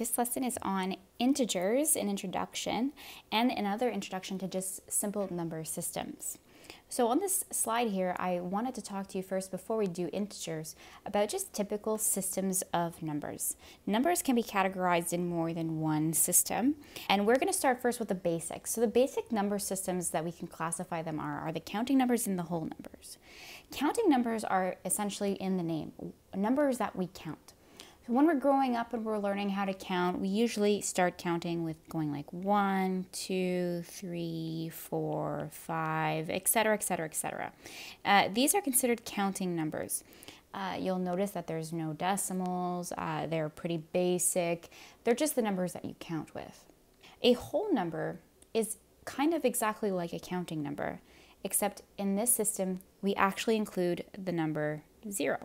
This lesson is on integers, an introduction, and another introduction to just simple number systems. So on this slide here, I wanted to talk to you first before we do integers about just typical systems of numbers. Numbers can be categorized in more than one system, and we're going to start first with the basics. So the basic number systems that we can classify them are, are the counting numbers and the whole numbers. Counting numbers are essentially in the name, numbers that we count when we're growing up and we're learning how to count, we usually start counting with going like one, two, three, four, five, etc., etc., etc. These are considered counting numbers. Uh, you'll notice that there's no decimals, uh, they're pretty basic, they're just the numbers that you count with. A whole number is kind of exactly like a counting number, except in this system, we actually include the number zero.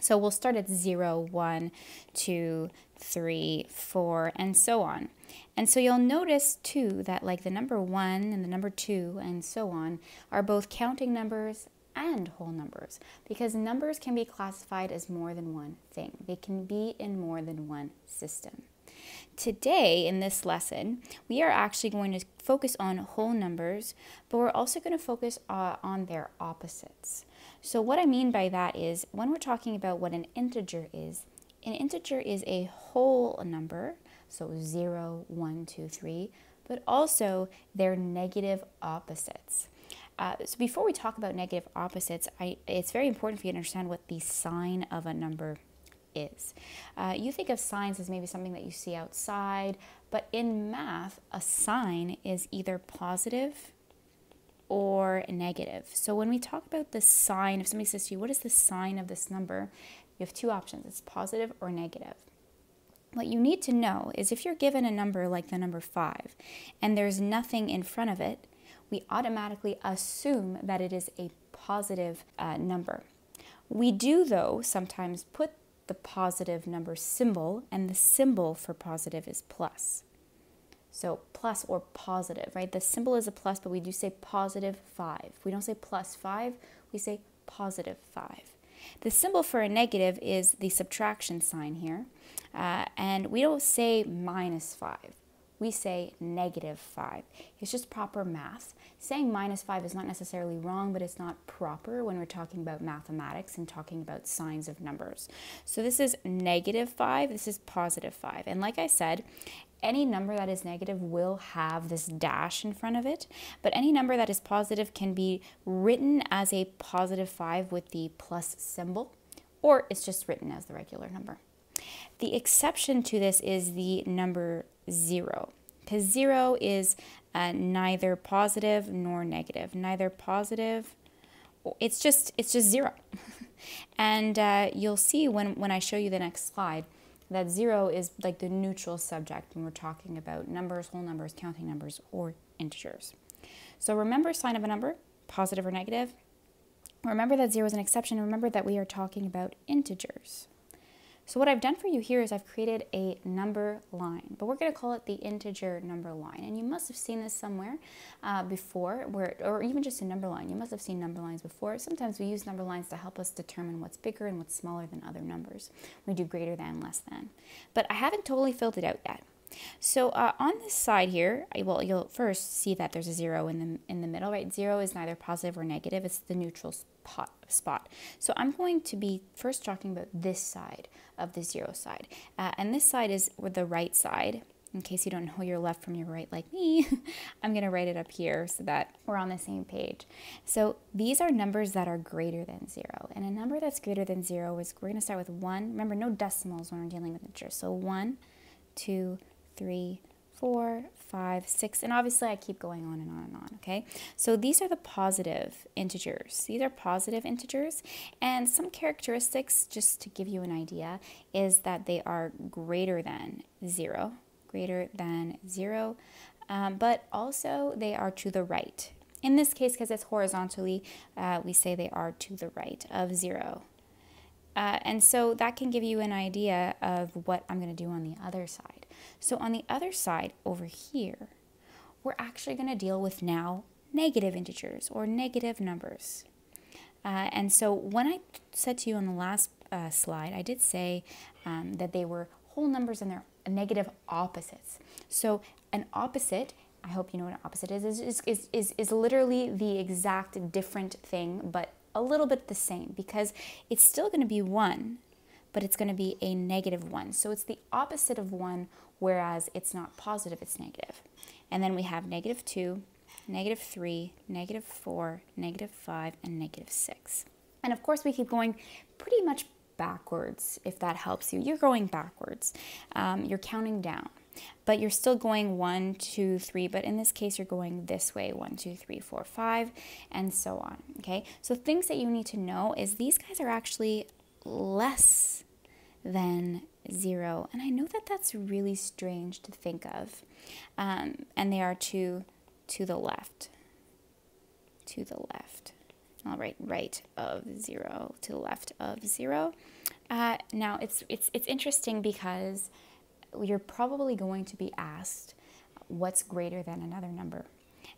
So we'll start at 0, 1, 2, 3, 4, and so on. And so you'll notice too that like the number 1 and the number 2 and so on are both counting numbers and whole numbers because numbers can be classified as more than one thing. They can be in more than one system. Today, in this lesson, we are actually going to focus on whole numbers, but we're also going to focus uh, on their opposites. So what I mean by that is when we're talking about what an integer is, an integer is a whole number, so 0, 1, 2, 3, but also their negative opposites. Uh, so before we talk about negative opposites, I, it's very important for you to understand what the sign of a number is. Uh, you think of signs as maybe something that you see outside, but in math, a sign is either positive or negative. So when we talk about the sign, if somebody says to you, what is the sign of this number? You have two options, it's positive or negative. What you need to know is if you're given a number like the number 5 and there's nothing in front of it, we automatically assume that it is a positive uh, number. We do, though, sometimes put the positive number symbol, and the symbol for positive is plus. So plus or positive, right? The symbol is a plus, but we do say positive 5. We don't say plus 5, we say positive 5. The symbol for a negative is the subtraction sign here, uh, and we don't say minus 5 we say negative 5. It's just proper math. Saying minus 5 is not necessarily wrong, but it's not proper when we're talking about mathematics and talking about signs of numbers. So this is negative 5, this is positive 5. And like I said, any number that is negative will have this dash in front of it, but any number that is positive can be written as a positive 5 with the plus symbol, or it's just written as the regular number. The exception to this is the number zero, because zero is uh, neither positive nor negative. Neither positive, it's just it's just zero. and uh, you'll see when, when I show you the next slide that zero is like the neutral subject when we're talking about numbers, whole numbers, counting numbers, or integers. So remember sign of a number, positive or negative. Remember that zero is an exception. Remember that we are talking about integers. So what I've done for you here is I've created a number line, but we're going to call it the integer number line. And you must have seen this somewhere uh, before, where, or even just a number line. You must have seen number lines before. Sometimes we use number lines to help us determine what's bigger and what's smaller than other numbers. We do greater than, less than. But I haven't totally filled it out yet. So uh, on this side here, well, you'll first see that there's a zero in the, in the middle, right? Zero is neither positive or negative. It's the neutral spot, spot. So I'm going to be first talking about this side of the zero side. Uh, and this side is with the right side. In case you don't know your left from your right like me, I'm going to write it up here so that we're on the same page. So these are numbers that are greater than zero. And a number that's greater than zero is, we're going to start with one. Remember, no decimals when we're dealing with integers. So one, two, three, four, five, six, and obviously I keep going on and on and on, okay? So these are the positive integers. These are positive integers, and some characteristics, just to give you an idea, is that they are greater than zero, greater than zero, um, but also they are to the right. In this case, because it's horizontally, uh, we say they are to the right of zero. Uh, and so that can give you an idea of what I'm going to do on the other side. So on the other side over here, we're actually going to deal with now negative integers or negative numbers. Uh, and so when I said to you on the last uh, slide, I did say um, that they were whole numbers and their negative opposites. So an opposite I hope you know what an opposite is, is, is, is, is literally the exact different thing, but a little bit the same because it's still going to be 1, but it's going to be a negative 1. So it's the opposite of 1, whereas it's not positive, it's negative. And then we have negative 2, negative 3, negative 4, negative 5, and negative 6. And of course, we keep going pretty much backwards if that helps you. You're going backwards, um, you're counting down but you're still going one, two, three, but in this case, you're going this way one, two, three, four, five, and so on. Okay, so things that you need to know is these guys are actually less than zero, and I know that that's really strange to think of, um, and they are to to the left, to the left. All right, right of zero to the left of zero. Uh, now it's it's it's interesting because you're probably going to be asked what's greater than another number.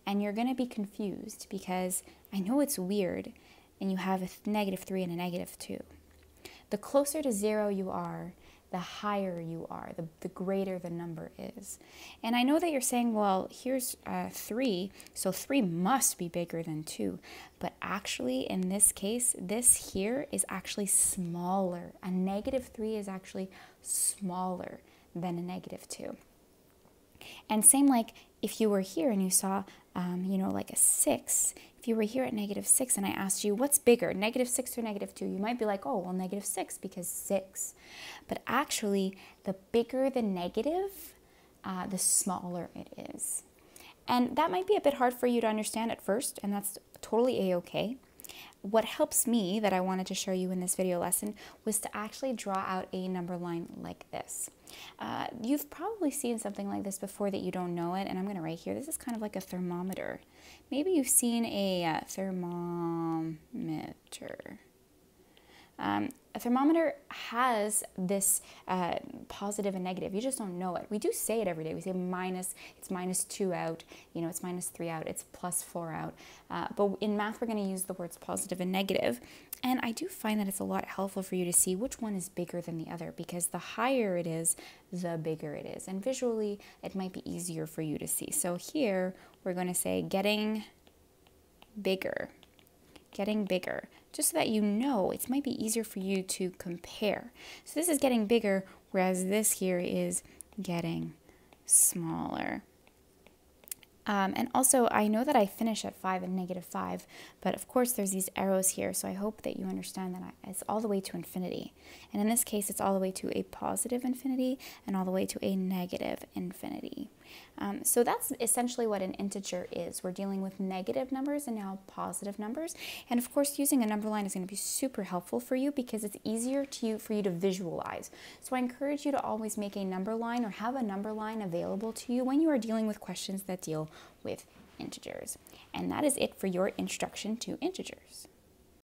And you're going to be confused because I know it's weird and you have a negative 3 and a negative 2. The closer to 0 you are, the higher you are, the, the greater the number is. And I know that you're saying, well, here's uh, 3, so 3 must be bigger than 2. But actually, in this case, this here is actually smaller. A negative 3 is actually smaller than a negative 2. And same like if you were here and you saw, um, you know, like a 6, if you were here at negative 6 and I asked you, what's bigger, negative 6 or negative 2? You might be like, oh, well, negative 6 because 6. But actually, the bigger the negative, uh, the smaller it is. And that might be a bit hard for you to understand at first, and that's totally a-okay what helps me that I wanted to show you in this video lesson was to actually draw out a number line like this. Uh, you've probably seen something like this before that you don't know it, and I'm going to write here. This is kind of like a thermometer. Maybe you've seen a uh, thermometer. Um, a thermometer has this uh, positive and negative. You just don't know it. We do say it every day. We say minus, it's minus two out, you know, it's minus three out, it's plus four out. Uh, but in math, we're going to use the words positive and negative. And I do find that it's a lot helpful for you to see which one is bigger than the other because the higher it is, the bigger it is. And visually, it might be easier for you to see. So here, we're going to say getting bigger getting bigger, just so that you know it might be easier for you to compare. So this is getting bigger, whereas this here is getting smaller. Um, and also, I know that I finish at 5 and negative 5, but of course there's these arrows here, so I hope that you understand that it's all the way to infinity. And in this case, it's all the way to a positive infinity and all the way to a negative infinity. Um, so that's essentially what an integer is. We're dealing with negative numbers and now positive numbers. And of course, using a number line is going to be super helpful for you because it's easier to you, for you to visualize. So I encourage you to always make a number line or have a number line available to you when you are dealing with questions that deal with integers. And that is it for your introduction to integers.